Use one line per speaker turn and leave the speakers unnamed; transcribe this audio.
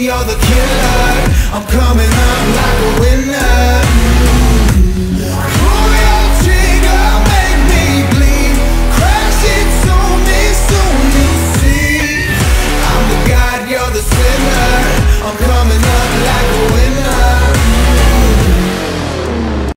you're the killer I'm coming